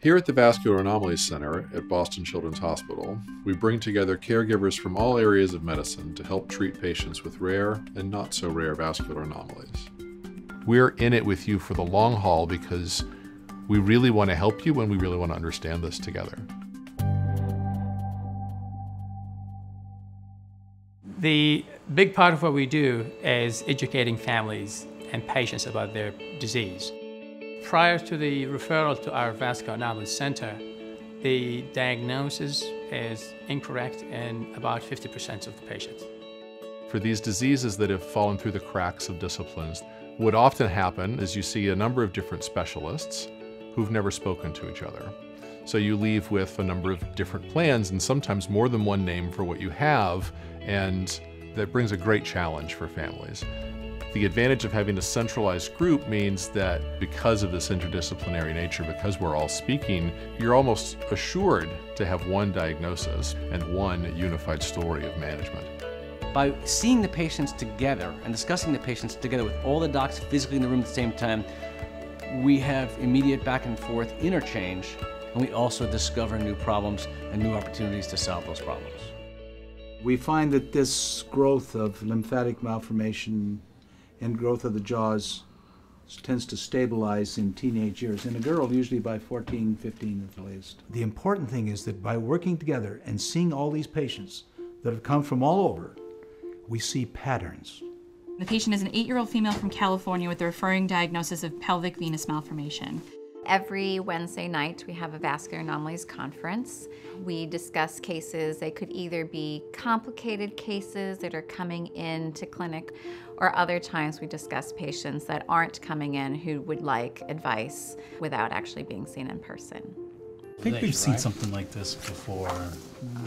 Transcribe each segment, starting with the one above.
Here at the Vascular Anomalies Center at Boston Children's Hospital, we bring together caregivers from all areas of medicine to help treat patients with rare and not so rare vascular anomalies. We're in it with you for the long haul because we really want to help you and we really want to understand this together. The big part of what we do is educating families and patients about their disease. Prior to the referral to our vascular anomaly center, the diagnosis is incorrect in about 50% of the patients. For these diseases that have fallen through the cracks of disciplines, what often happen is you see a number of different specialists who've never spoken to each other. So you leave with a number of different plans and sometimes more than one name for what you have, and that brings a great challenge for families. The advantage of having a centralized group means that because of this interdisciplinary nature, because we're all speaking, you're almost assured to have one diagnosis and one unified story of management. By seeing the patients together and discussing the patients together with all the docs physically in the room at the same time, we have immediate back and forth interchange, and we also discover new problems and new opportunities to solve those problems. We find that this growth of lymphatic malformation and growth of the jaws tends to stabilize in teenage years. In a girl, usually by 14, 15 at the latest. The important thing is that by working together and seeing all these patients that have come from all over, we see patterns. The patient is an eight-year-old female from California with the referring diagnosis of pelvic venous malformation. Every Wednesday night, we have a vascular anomalies conference. We discuss cases. They could either be complicated cases that are coming into clinic, or other times we discuss patients that aren't coming in who would like advice without actually being seen in person. I think we've seen something like this before.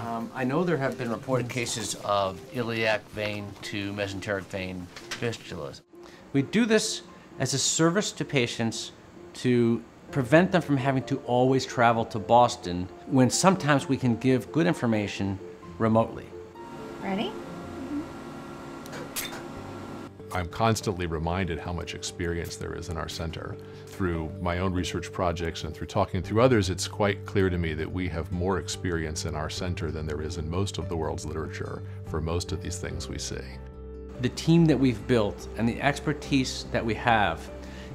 Um, I know there have been reported cases of iliac vein to mesenteric vein fistulas. We do this as a service to patients to prevent them from having to always travel to Boston when sometimes we can give good information remotely. Ready? Mm-hmm. I'm constantly reminded how much experience there is in our center. Through my own research projects and through talking through others, it's quite clear to me that we have more experience in our center than there is in most of the world's literature for most of these things we see. The team that we've built and the expertise that we have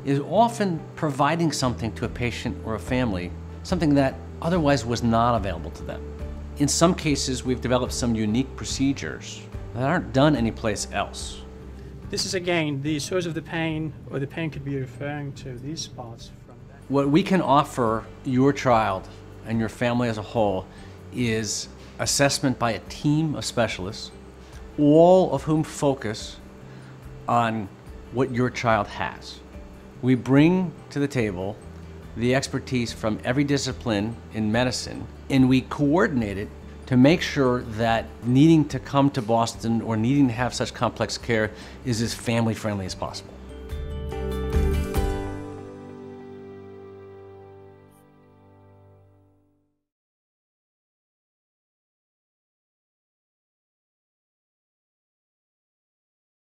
is often providing something to a patient or a family, something that otherwise was not available to them. In some cases, we've developed some unique procedures that aren't done anyplace else. This is again the source of the pain, or the pain could be referring to these spots from that. What we can offer your child and your family as a whole is assessment by a team of specialists, all of whom focus on what your child has. We bring to the table the expertise from every discipline in medicine, and we coordinate it to make sure that needing to come to Boston or needing to have such complex care is as family friendly as possible.